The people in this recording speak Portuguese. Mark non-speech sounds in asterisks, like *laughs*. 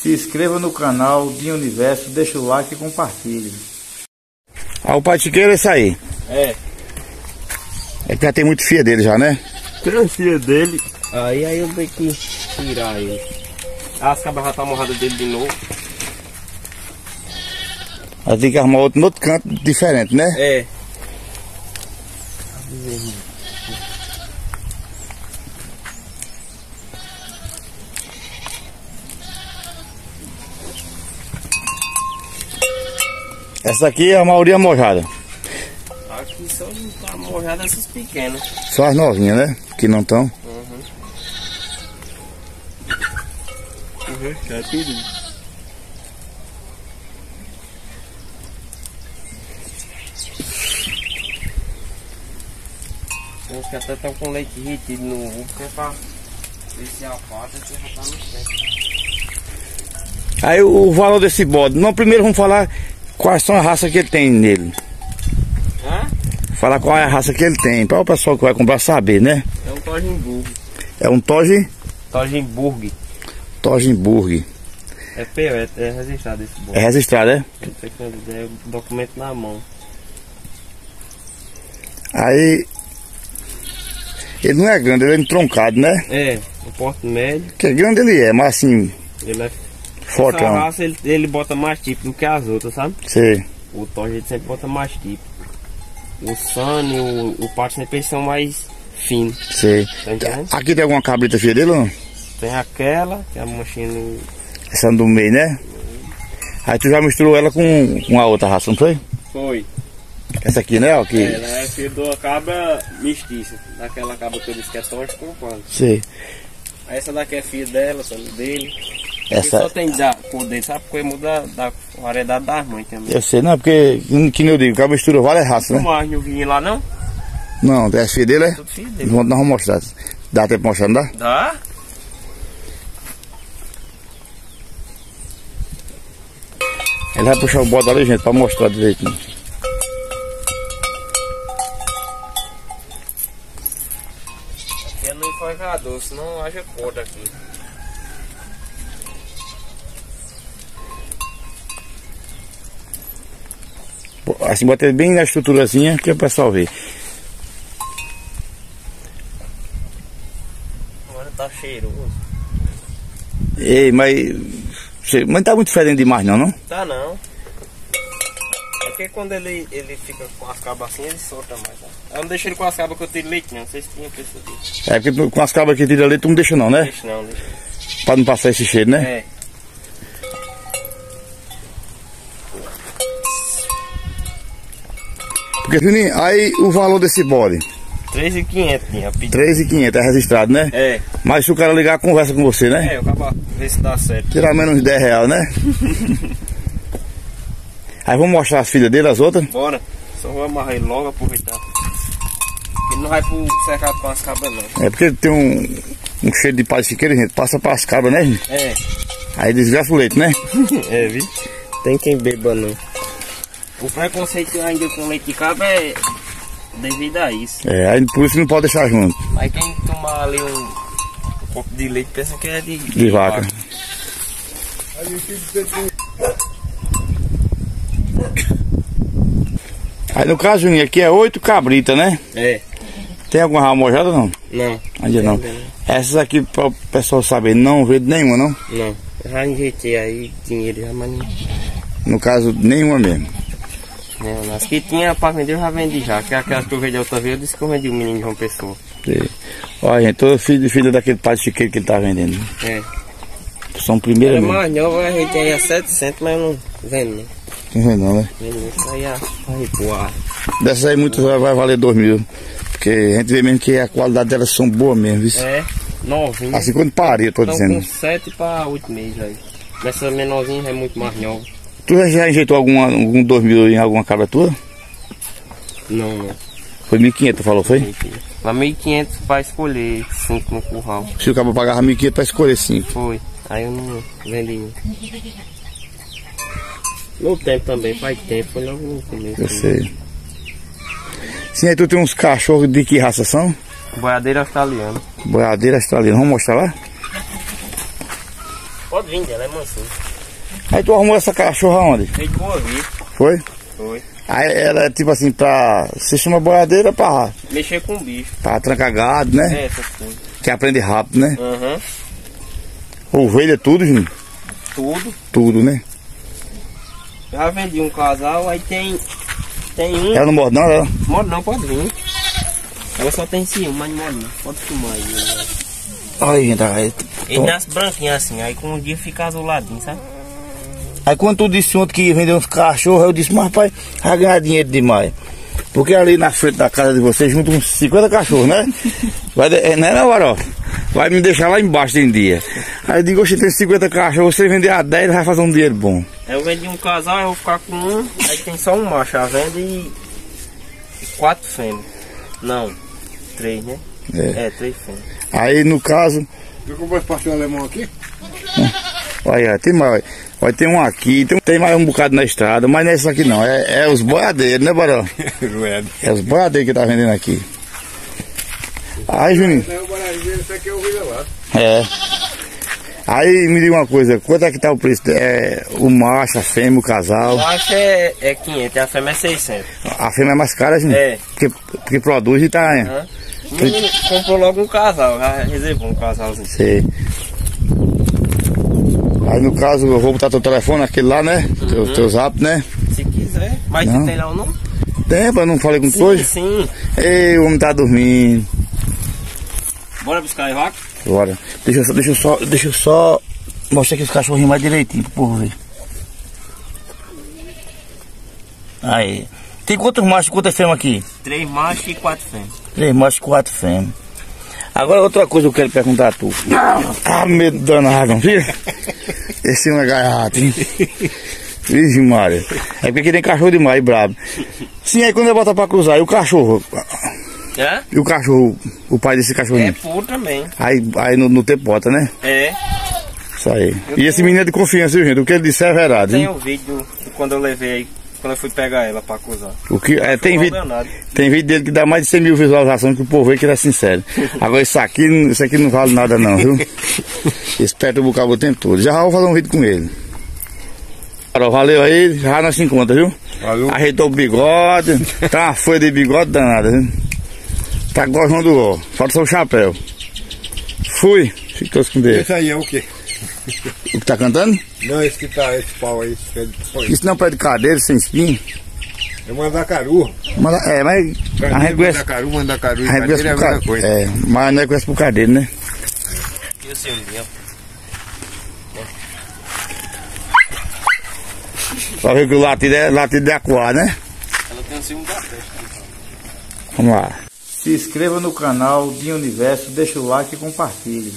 Se inscreva no canal de Universo, deixa o like e compartilhe. Ah, o patiqueiro é esse aí. É. É que já tem muito fia dele já, né? Tem filha dele. Aí aí eu tenho que tirar ele. As cabras já tá morrada dele de novo. Aí tem que arrumar outro no outro canto diferente, né? É. Essa aqui é a maioria mojada. Aqui só não tá morrada essas pequenas. Só as novinhas, né? Que não estão. Uhum. Resto é tudo. Uns que até estão com leite retido no ovo, que é pra ver se a pata que já tá no pé. Aí o, o valor desse bode. Não, primeiro vamos falar quais são as raças que ele tem nele. Hã? Falar qual é a raça que ele tem. Para o pessoal que vai comprar saber, né? É um Tojimburg. É um Toge, Tojimburg. Togenburg. É PO, é, é registrado esse bolo. É registrado, é? É o documento na mão. Aí. Ele não é grande, ele é entroncado, né? É, o porte médio, Que grande ele é, mas assim, ele é. Essa fortão. raça ele, ele bota mais tipo do que as outras, sabe? Sei. O Toge ele sempre bota mais tipo. O Sunny, o, o Pato sempre são mais finos, Sei. tá entendendo? Aqui tem alguma cabrita filha dele ou não? Tem aquela, que é a manchinha no. Essa do meio, né? Aí tu já misturou ela com, com a outra raça, não foi? Foi. Essa aqui, né? Ó, que... Ela é filha de uma cabra mestiça. Daquela cabra que eu disse que é Toge com quando. Sei. Essa daqui é filha dela, dele. Essa... Essa... só tem da dele, sabe? Porque muda da variedade das mães também. Eu sei, não, porque, que nem eu digo, que a mistura várias raças, né? Não mais não vinha lá não? Não, é filha dele, é? Tudo filho dele. Nós vamos mostrar. Dá tempo não dá? Dá? Ele vai puxar o bode ali, gente, pra mostrar direitinho. Aqui é no enforcador, senão haja corda aqui. Assim, bota bem na estruturazinha que o pessoal vê. Agora tá cheiroso. Ei, mas. Mas não tá muito diferente demais, não, não? Tá não. É porque quando ele, ele fica com as cabas assim, ele solta mais. Né? Eu não deixo ele com as cabas que eu tiro leite não, não sei se tinha percebido. É porque com as cabras que tira ali, tu não deixa, não, né? Deixa não, deixa. Pra não passar esse cheiro, né? É. Porque, Juninho, aí o valor desse bode, 3,500 tinha pedido. 3,500 é registrado, né? É, Mas se o cara ligar, conversa com você, né? é, eu acabo ver se dá certo. Tirar menos 10 reais, né? *laughs* aí vamos mostrar as filhas dele, as outras. Bora. Só vou amarrar ele logo, aproveitar. Ele não vai pro cercado com as cabras não. É porque tem um, um cheiro de paz chiqueira, gente. Passa para as cabras, né, gente? É. Aí desgraça o leite, né? *laughs* É, viu? Tem quem beba não. O preconceito ainda com leite de cabra é devido a isso. É, aí por isso não pode deixar junto. Mas quem tomar ali um, um copo de leite pensa que é de, De vaca. Aí no caso, Juninho, aqui é oito cabritas, né? É. Tem alguma ramojada não? Não. Ainda não. Essas aqui, para o pessoal saber, não vende nenhuma, não? Não. Já enjeitei aí dinheiro já, mas não. No caso, nenhuma mesmo. Não. As que tinha pra vender eu já vendi já. Que aquelas que eu vendi outra vez, eu disse que eu vendi o menino de João Pessoa. Olha, gente, todo filho, filho daquele padre chiqueiro que ele tá vendendo. É. São primeiras É mesmo. mais nova, a gente aí a 700, mas não vendo não. Não vende não, né? Vendo isso aí a a recuar. Dessas aí muitas vai vai valer dois mil. Porque a gente vê mesmo que a qualidade delas são boas mesmo, viu? É, novinha. Assim quando paria, eu tô Estão dizendo. com 7 para 8 meses aí. Essa menorzinha é muito mais nova. Tu já- injetou alguma, algum dois mil em alguma cabra tua? Não, não. Foi 1.500, tu falou, foi? Mas 1.500 para escolher 5 no curral. Se o cabo pagava 1.500 pra escolher cinco. Foi. Aí eu não vendi. No tempo também, faz tempo, foi logo no começo. Eu sei. Sim, aí tu tem uns cachorros de que raça são? Boiadeira australiana. Boiadeira australiana. Vamos mostrar lá? Pode vir dela, é mansinho. Aí tu arrumou essa cachorra onde? Feito boa vida. Foi? Foi. Aí ela é tipo assim, pra. Se chama boiadeira pra, Mexer com bicho. pra trancar gado, né? É, essas coisas. Que aprende rápido, né? Aham. Ovelha, tudo, Júnior. Tudo. Tudo, né? Já vendi um casal, aí tem. Tem um. Ela não morde não, ela. Morde não, pode vir. Ela só tem ciúme, mas não morde não. Pode filmar aí. né? Aí, gente, aí. Ele nasce branquinho assim, aí com um dia fica azuladinho, sabe? Aí quando tu disse ontem que ia vender uns cachorros, eu disse, mas rapaz, vai ganhar dinheiro demais. Porque ali na frente da casa de vocês juntam uns 50 cachorros, né? *laughs* Vai, é, né, não, Varó? Vai me deixar lá embaixo em dia. Aí eu digo, oxe, tem 50 cachorros, você vender a 10, vai fazer um dinheiro bom. Aí eu vendi um casal, eu vou ficar com um, aí tem só um macho à venda e, e quatro fêmeas. Não, três, né? É. É, três fêmeas. Aí no caso, Tu comprou esse pastel alemão aqui? Olha, tem mais. Olha, tem um aqui, tem, tem mais um bocado na estrada, mas não é isso aqui não, é, é os boiadeiros, né, Barão? *laughs* É. Os boiadeiros que tá vendendo aqui. Aí, Juninho. É. É. Aí me diga uma coisa, quanto é que tá o preço? É, o macho, a fêmea, o casal. O macho é, é 500 e a fêmea é 600. A fêmea é mais cara, gente. É. Porque, porque produz e tá. É. Hã? O menino comprou logo um casal, já reservou um casalzinho. Sei. No caso eu vou botar teu telefone, aquele lá, né? Teu, teu zap, né? Se quiser. Mas Não. tu tem lá o nome? Tempo, eu não falei com tu hoje? sim. Ei, o homem tá dormindo. Bora buscar aí, vaca? Bora. Deixa eu só, deixa eu só, deixa eu só mostrar aqui os cachorrinhos mais direitinho pro povo ver. Aí. Tem quantos machos e quantas fêmeas aqui? Três machos e quatro fêmeas. Três machos e quatro fêmeas. Agora outra coisa que eu quero perguntar a tu. Ah, medo danado, viu? *laughs* Esse é um gaiato, hein? Vixe, Mário. É porque aqui tem cachorro demais, brabo. Sim, aí quando eu botar pra cruzar, e o cachorro? É? E o cachorro, o pai desse É cachorrinho? puro também. Aí, aí no, no tempo bota, né? É. Isso aí. E esse menino é de confiança, viu, gente? O que ele disser é verdade, Tem o vídeo de quando eu levei aí, quando eu fui pegar ela pra acusar. O que, é, tem, vídeo, tem vídeo dele que dá mais de 100 mil visualizações que o povo vê que ele é sincero. Agora isso aqui, isso aqui não vale nada não, viu? *laughs* Espeta o bocado o tempo todo. Já vou fazer um vídeo com ele. Carol, valeu aí, já nós se encontra, viu? Valeu. Ajeitou o bigode, tá uma folha de bigode danada, viu? Tá igual o João do Ó, falta só o chapéu. Fui, todos com Deus. Esse aí é o quê? O que tá cantando? Não, esse que tá, esse pau aí, esse pé de pau aí. Isso não é um pé de cadeira, sem espinho. É mandacaru. Mas, é, mas a gente conhece, mandacaru, mandacaru e cadeira é a mesma coisa. É, mas não é conhece por cadeira, né? E o seu dia? Só ver que o latido é latido de aquar, né? Ela tem um ciúme da testa. Vamos lá. Se inscreva no canal de Universo, deixa o like e compartilhe.